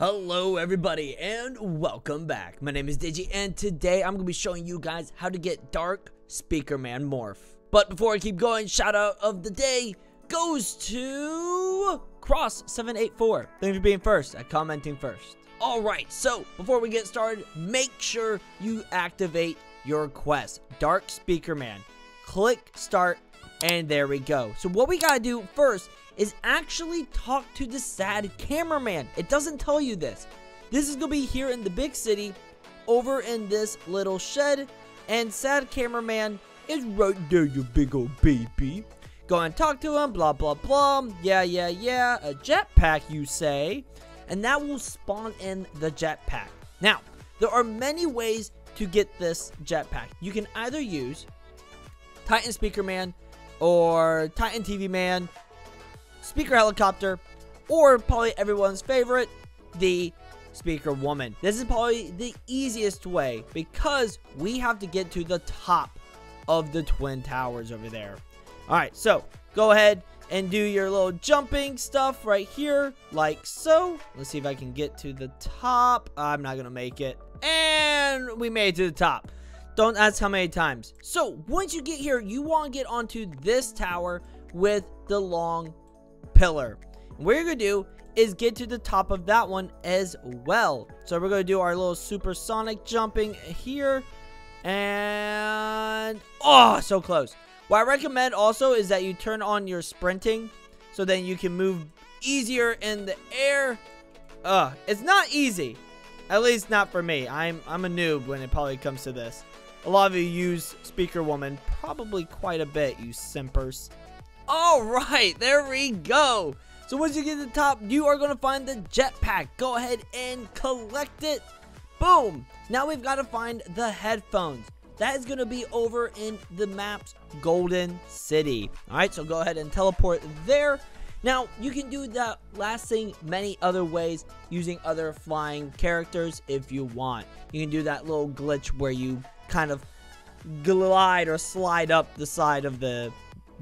Hello everybody and welcome back. My name is Digi and today I'm going to be showing you guys how to get Dark Speaker Man Morph. But before I keep going, shout out of the day goes to Cross784. Thank you for being first at commenting first. Alright, so before we get started, make sure you activate your quest, Dark Speaker Man. Click start and there we go. So what we gotta do first is actually talk to the sad cameraman. It doesn't tell you this. This is gonna be here in the big city, over in this little shed, and sad cameraman is right there, you big old baby. Go and talk to him, blah blah blah. Yeah, yeah, yeah. A jetpack, you say, and that will spawn in the jetpack. Now, there are many ways to get this jetpack. You can either use Titan Speaker Man or Titan TV Man, Speaker Helicopter, or probably everyone's favorite, the Speaker Woman. This is probably the easiest way because we have to get to the top of the Twin Towers over there. Alright, so go ahead and do your little jumping stuff right here, like so. Let's see if I can get to the top. I'm not going to make it. And we made it to the top. Don't ask how many times. So, once you get here, you want to get onto this tower with the long pillar. And what you're going to do is get to the top of that one as well. So, we're going to do our little supersonic jumping here. And... Oh, so close. What I recommend also is that you turn on your sprinting. So then you can move easier in the air. Uh, it's not easy. At least not for me. I'm I'm a noob when it probably comes to this. A lot of you use Speaker Woman probably quite a bit, you simpers. Alright, there we go. So once you get to the top, you are going to find the jetpack. Go ahead and collect it. Boom. Now we've got to find the headphones. That is going to be over in the map's Golden City. Alright, so go ahead and teleport there. Now, you can do that last thing many other ways using other flying characters if you want. You can do that little glitch where you kind of glide or slide up the side of the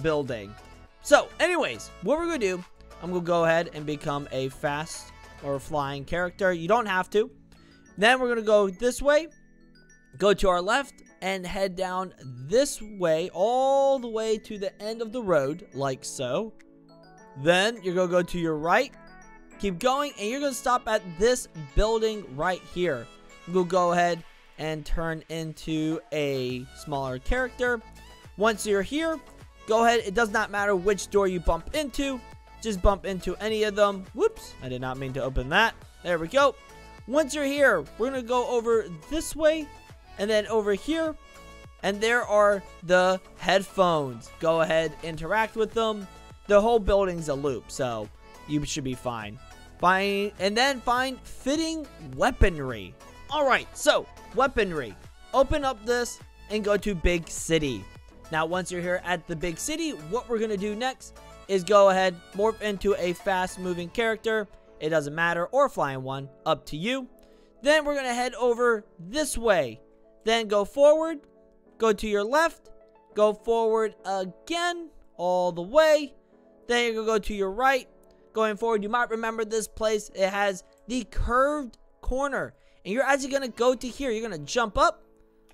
building. So, anyways, what we're going to do, I'm going to go ahead and become a fast or flying character. You don't have to. Then we're going to go this way, go to our left, and head down this way all the way to the end of the road, like so. Then you're going to go to your right, keep going, and you're going to stop at this building right here. We'll go ahead and turn into a smaller character. Once you're here, go ahead. It does not matter which door you bump into. Just bump into any of them. Whoops, I did not mean to open that. There we go. Once you're here, we're going to go over this way and then over here. And there are the headphones. Go ahead, interact with them. The whole building's a loop, so you should be fine. Find and then find fitting weaponry. Alright, so weaponry. Open up this and go to Big City. Now, once you're here at the Big City, what we're to do next is go ahead, morph into a fast-moving character. It doesn't matter, or flying one, up to you. Then we're to head over this way. Then go forward, go to your left, go forward again, all the way. Then you're going to go to your right. Going forward, you might remember this place. It has the curved corner. And you're actually going to go to here. You're going to jump up,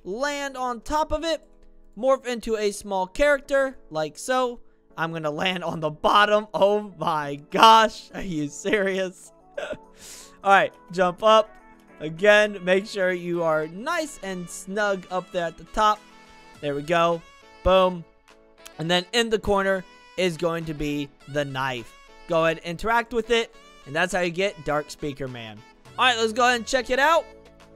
land on top of it, morph into a small character, like so. I'm going to land on the bottom. Oh my gosh. Are you serious? Alright, jump up. Again, make sure you are nice and snug up there at the top. There we go. Boom. And then in the corner is going to be the knife. Go ahead, interact with it, and that's how you get Dark Speaker Man. Alright, let's go ahead and check it out.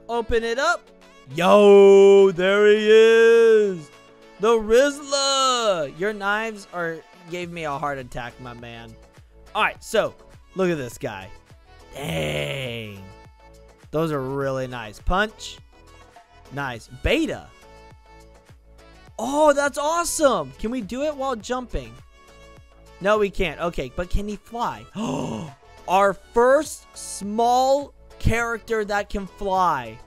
Open it up. Yo, there he is. The Rizla. Your knives are gave me a heart attack, my man. Alright, so, look at this guy. Dang. Those are really nice. Punch. Nice. Beta. Oh, that's awesome. Can we do it while jumping? No, we can't. Okay, but can he fly? Our first small character that can fly.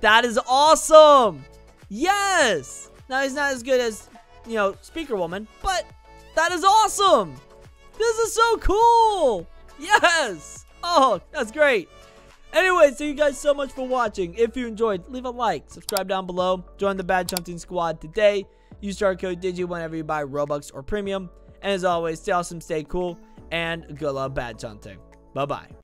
That is awesome! Yes! Now, he's not as good as, you know, Speaker Woman, but that is awesome! This is so cool! Yes! Oh, that's great. Anyway, thank you guys so much for watching. If you enjoyed, leave a like, subscribe down below, join the Badge Hunting Squad today. Use our code DIGI whenever you buy Robux or Premium. And as always, stay awesome, stay cool, and good luck badge hunting. Bye-bye.